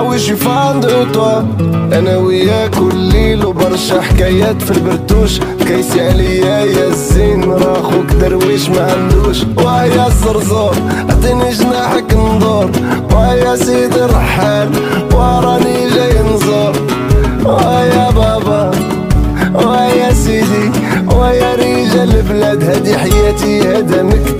وش فان دو توا أنا وياك كل وبرشا حكايات في البرتوش كيس عليا يا الزين راخوك درويش ما عندوش ويا الزرزور اعطيني جناحك ندور ويا سيدي الرحال وراني جاي نزور ويا بابا ويا سيدي ويا رجال البلاد هادي حياتي هذا مكتب